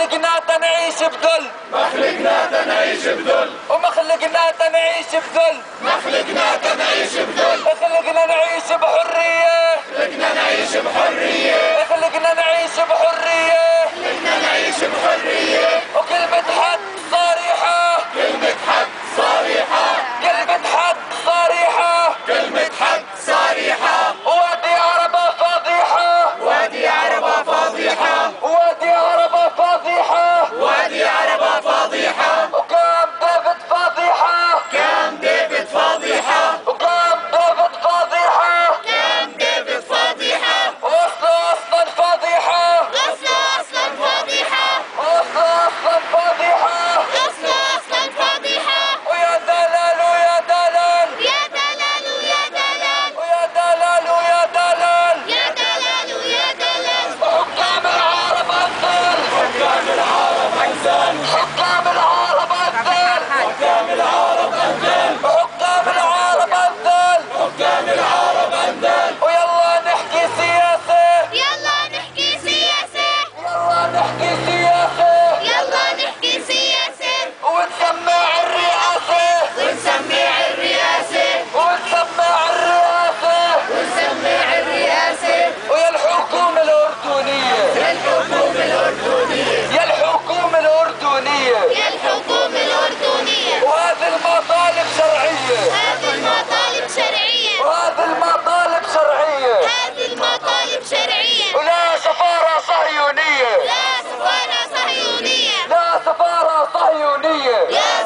خلقنا تنعيش بذل. ما خلقنا تنعيش بذل. وما خلقنا تنعيش بذل. ما خلقنا الحكومة الأردنية يا الحكومة الأردنية. يا الحكومة الأردنية. وهذه المطالب شرعية. هذه المطالب شرعية. وهذه المطالب شرعية. هذه المطالب شرعية. ولا سفارة صهيونية. لا سفارة صهيونية. لا سفارة صهيونية. لا